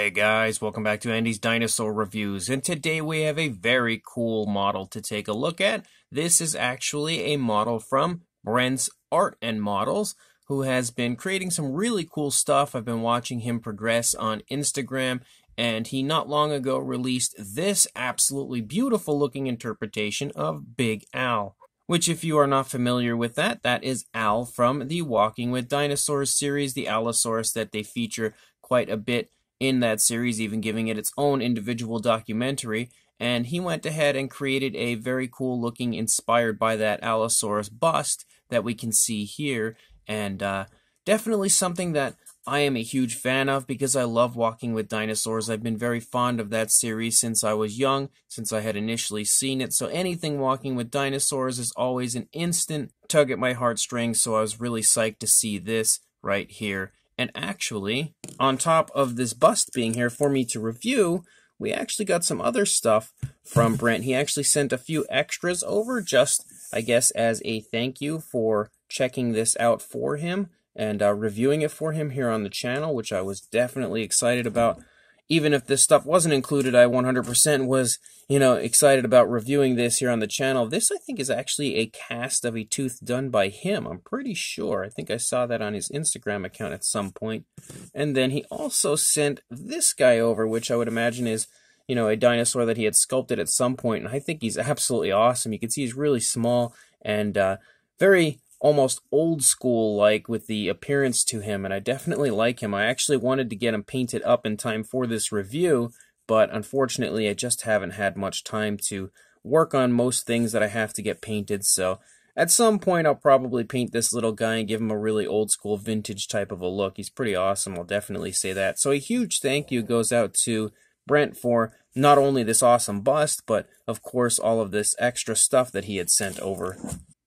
Hey guys, welcome back to Andy's Dinosaur Reviews, and today we have a very cool model to take a look at. This is actually a model from Brent's Art and Models, who has been creating some really cool stuff. I've been watching him progress on Instagram, and he not long ago released this absolutely beautiful looking interpretation of Big Al. Which, if you are not familiar with that, that is Al from the Walking with Dinosaurs series, the Allosaurus that they feature quite a bit in that series, even giving it its own individual documentary. And he went ahead and created a very cool looking, inspired by that Allosaurus bust that we can see here. And uh, definitely something that I am a huge fan of because I love walking with dinosaurs. I've been very fond of that series since I was young, since I had initially seen it. So anything walking with dinosaurs is always an instant tug at my heartstrings. So I was really psyched to see this right here. And actually, on top of this bust being here for me to review, we actually got some other stuff from Brent. He actually sent a few extras over just, I guess, as a thank you for checking this out for him and uh, reviewing it for him here on the channel, which I was definitely excited about even if this stuff wasn't included, I 100% was, you know, excited about reviewing this here on the channel. This, I think, is actually a cast of a tooth done by him. I'm pretty sure. I think I saw that on his Instagram account at some point. And then he also sent this guy over, which I would imagine is, you know, a dinosaur that he had sculpted at some point. And I think he's absolutely awesome. You can see he's really small and uh, very almost old school like with the appearance to him and I definitely like him. I actually wanted to get him painted up in time for this review, but unfortunately I just haven't had much time to work on most things that I have to get painted, so at some point I'll probably paint this little guy and give him a really old school vintage type of a look. He's pretty awesome, I'll definitely say that. So a huge thank you goes out to Brent for not only this awesome bust, but of course all of this extra stuff that he had sent over.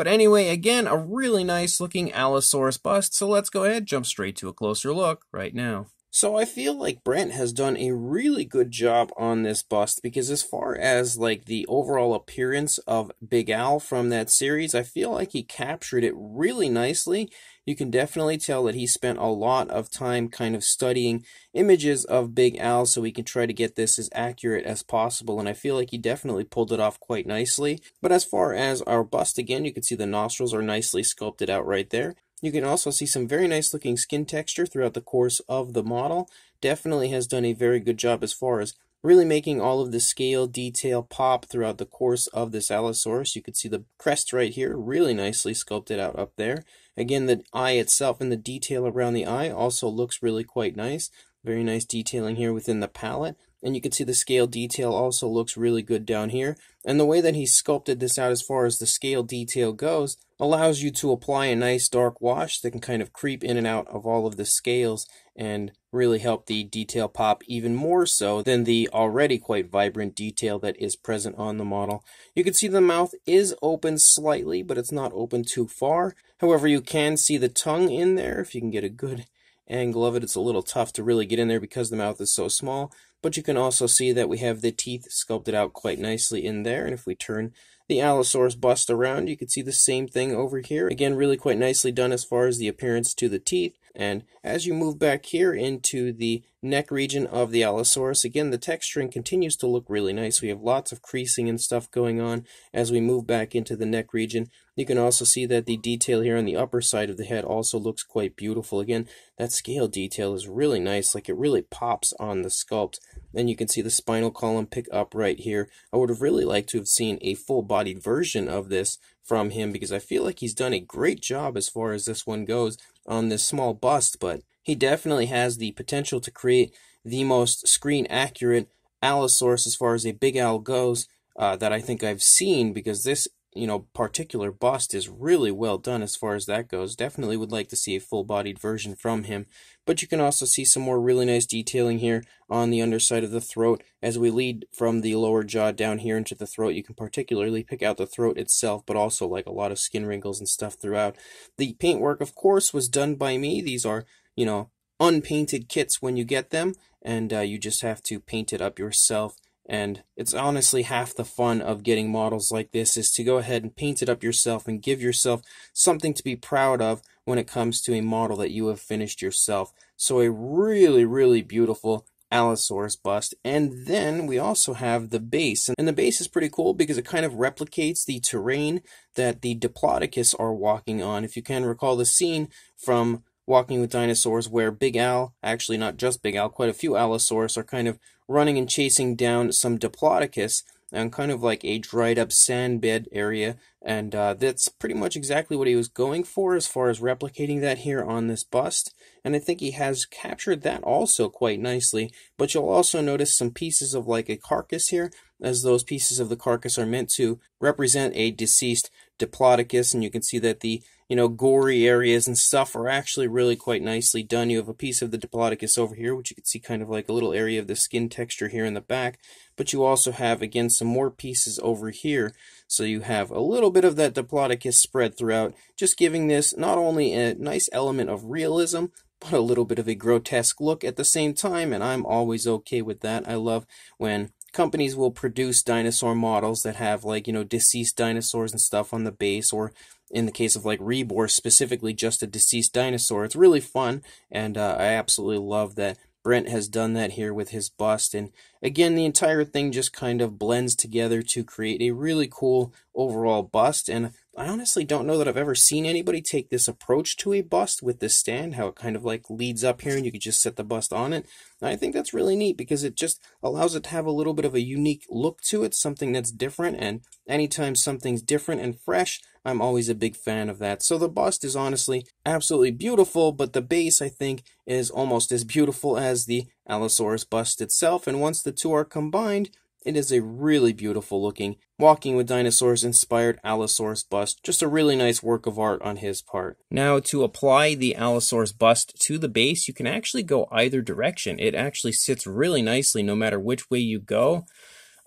But anyway, again, a really nice looking Allosaurus bust, so let's go ahead jump straight to a closer look right now. So I feel like Brent has done a really good job on this bust because as far as like the overall appearance of Big Al from that series, I feel like he captured it really nicely. You can definitely tell that he spent a lot of time kind of studying images of Big Al so he can try to get this as accurate as possible and I feel like he definitely pulled it off quite nicely. But as far as our bust again, you can see the nostrils are nicely sculpted out right there. You can also see some very nice looking skin texture throughout the course of the model. Definitely has done a very good job as far as really making all of the scale detail pop throughout the course of this Allosaurus. You can see the crest right here, really nicely sculpted out up there. Again, the eye itself and the detail around the eye also looks really quite nice. Very nice detailing here within the palate. And you can see the scale detail also looks really good down here. And the way that he sculpted this out as far as the scale detail goes allows you to apply a nice dark wash that can kind of creep in and out of all of the scales and really help the detail pop even more so than the already quite vibrant detail that is present on the model. You can see the mouth is open slightly, but it's not open too far. However, you can see the tongue in there if you can get a good angle of it. It's a little tough to really get in there because the mouth is so small, but you can also see that we have the teeth sculpted out quite nicely in there. And if we turn the Allosaurus bust around, you can see the same thing over here. Again, really quite nicely done as far as the appearance to the teeth. And as you move back here into the neck region of the Allosaurus, again, the texturing continues to look really nice. We have lots of creasing and stuff going on as we move back into the neck region. You can also see that the detail here on the upper side of the head also looks quite beautiful. Again, that scale detail is really nice, like it really pops on the sculpt. And you can see the spinal column pick up right here. I would have really liked to have seen a full-bodied version of this from him because I feel like he's done a great job as far as this one goes on this small bust, but he definitely has the potential to create the most screen accurate Allosaurus as far as a Big Al goes uh, that I think I've seen because this you know, particular bust is really well done as far as that goes. Definitely would like to see a full-bodied version from him. But you can also see some more really nice detailing here on the underside of the throat. As we lead from the lower jaw down here into the throat, you can particularly pick out the throat itself, but also like a lot of skin wrinkles and stuff throughout. The paintwork, of course, was done by me. These are, you know, unpainted kits when you get them, and uh, you just have to paint it up yourself and it's honestly half the fun of getting models like this is to go ahead and paint it up yourself and give yourself something to be proud of when it comes to a model that you have finished yourself. So a really, really beautiful Allosaurus bust. And then we also have the base. And the base is pretty cool because it kind of replicates the terrain that the Diplodocus are walking on. If you can recall the scene from Walking with Dinosaurs where Big Al, actually not just Big Al, quite a few Allosaurus are kind of running and chasing down some Diplodocus and kind of like a dried up sand bed area. And uh, that's pretty much exactly what he was going for as far as replicating that here on this bust. And I think he has captured that also quite nicely. But you'll also notice some pieces of like a carcass here, as those pieces of the carcass are meant to represent a deceased Diplodocus. And you can see that the you know, gory areas and stuff are actually really quite nicely done. You have a piece of the Diplodocus over here, which you can see kind of like a little area of the skin texture here in the back. But you also have, again, some more pieces over here. So you have a little bit of that Diplodocus spread throughout, just giving this not only a nice element of realism, but a little bit of a grotesque look at the same time, and I'm always okay with that. I love when companies will produce dinosaur models that have like you know deceased dinosaurs and stuff on the base or in the case of like Rebor, specifically just a deceased dinosaur. It's really fun, and uh, I absolutely love that Brent has done that here with his bust. And again, the entire thing just kind of blends together to create a really cool overall bust. And I honestly don't know that I've ever seen anybody take this approach to a bust with this stand, how it kind of like leads up here and you could just set the bust on it. I think that's really neat because it just allows it to have a little bit of a unique look to it, something that's different. And anytime something's different and fresh, I'm always a big fan of that. So the bust is honestly absolutely beautiful, but the base, I think, is almost as beautiful as the Allosaurus bust itself. And once the two are combined, it is a really beautiful looking Walking with Dinosaurs inspired Allosaurus bust. Just a really nice work of art on his part. Now, to apply the Allosaurus bust to the base, you can actually go either direction. It actually sits really nicely no matter which way you go.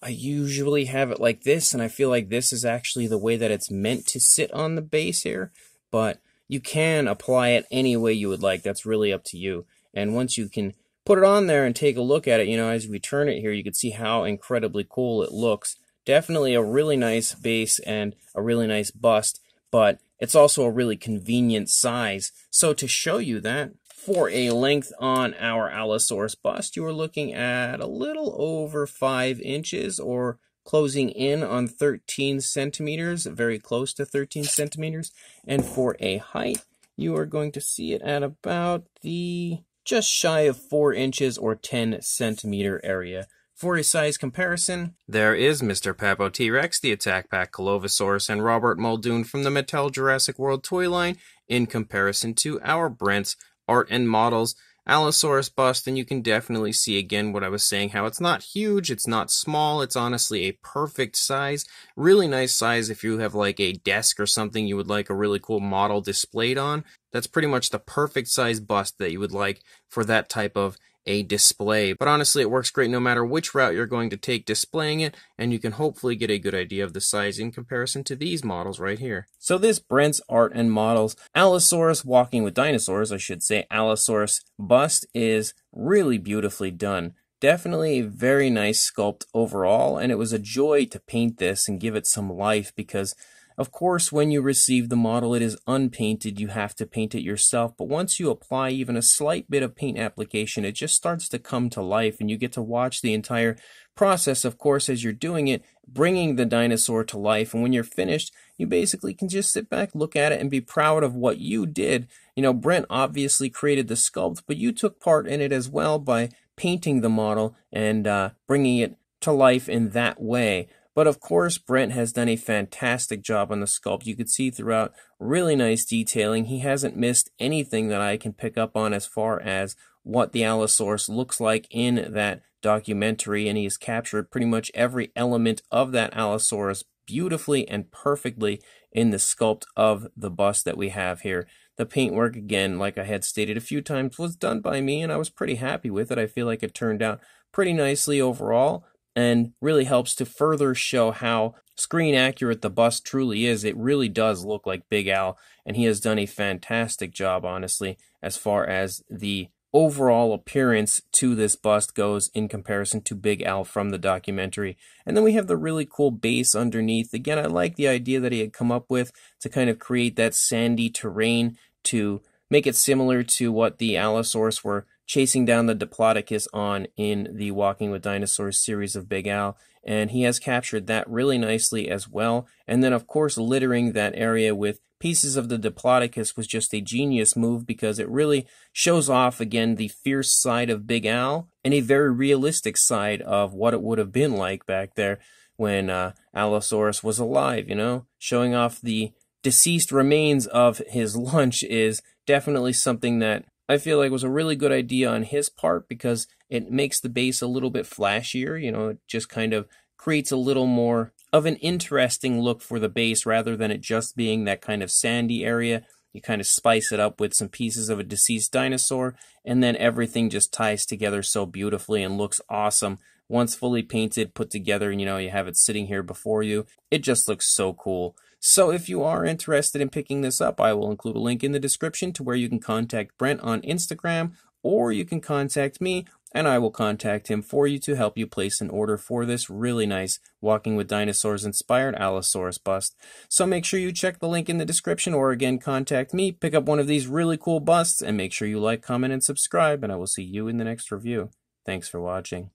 I usually have it like this, and I feel like this is actually the way that it's meant to sit on the base here, but you can apply it any way you would like. That's really up to you. And once you can put it on there and take a look at it, you know, as we turn it here, you can see how incredibly cool it looks. Definitely a really nice base and a really nice bust, but it's also a really convenient size. So to show you that, for a length on our Allosaurus bust, you are looking at a little over 5 inches or closing in on 13 centimeters, very close to 13 centimeters. And for a height, you are going to see it at about the just shy of 4 inches or 10 centimeter area. For a size comparison, there is Mr. Papo T-Rex, the Attack Pack Colovosaurus, and Robert Muldoon from the Mattel Jurassic World toy line in comparison to our Brent's art and models. Allosaurus bust, and you can definitely see again what I was saying, how it's not huge, it's not small, it's honestly a perfect size. Really nice size if you have like a desk or something you would like a really cool model displayed on. That's pretty much the perfect size bust that you would like for that type of a display. But honestly, it works great no matter which route you're going to take displaying it, and you can hopefully get a good idea of the size in comparison to these models right here. So this Brent's art and models, Allosaurus walking with dinosaurs, I should say, Allosaurus bust is really beautifully done. Definitely a very nice sculpt overall, and it was a joy to paint this and give it some life because of course, when you receive the model, it is unpainted. You have to paint it yourself. But once you apply even a slight bit of paint application, it just starts to come to life and you get to watch the entire process, of course, as you're doing it, bringing the dinosaur to life. And when you're finished, you basically can just sit back, look at it, and be proud of what you did. You know, Brent obviously created the sculpt, but you took part in it as well by painting the model and uh, bringing it to life in that way. But of course, Brent has done a fantastic job on the sculpt. You could see throughout really nice detailing. He hasn't missed anything that I can pick up on as far as what the Allosaurus looks like in that documentary, and he has captured pretty much every element of that Allosaurus beautifully and perfectly in the sculpt of the bust that we have here. The paintwork, again, like I had stated a few times, was done by me, and I was pretty happy with it. I feel like it turned out pretty nicely overall and really helps to further show how screen accurate the bust truly is. It really does look like Big Al, and he has done a fantastic job, honestly, as far as the overall appearance to this bust goes in comparison to Big Al from the documentary. And then we have the really cool base underneath. Again, I like the idea that he had come up with to kind of create that sandy terrain to make it similar to what the Allosaurus were chasing down the Diplodocus on in the Walking with Dinosaurs series of Big Al, and he has captured that really nicely as well. And then, of course, littering that area with pieces of the Diplodocus was just a genius move because it really shows off again the fierce side of Big Al and a very realistic side of what it would have been like back there when uh, Allosaurus was alive, you know? Showing off the deceased remains of his lunch is definitely something that I feel like it was a really good idea on his part because it makes the base a little bit flashier, you know, it just kind of creates a little more of an interesting look for the base rather than it just being that kind of sandy area. You kind of spice it up with some pieces of a deceased dinosaur, and then everything just ties together so beautifully and looks awesome. Once fully painted, put together, and you know, you have it sitting here before you. It just looks so cool. So if you are interested in picking this up, I will include a link in the description to where you can contact Brent on Instagram, or you can contact me and I will contact him for you to help you place an order for this really nice Walking with Dinosaurs inspired Allosaurus bust. So make sure you check the link in the description or again contact me, pick up one of these really cool busts, and make sure you like, comment, and subscribe, and I will see you in the next review. Thanks for watching.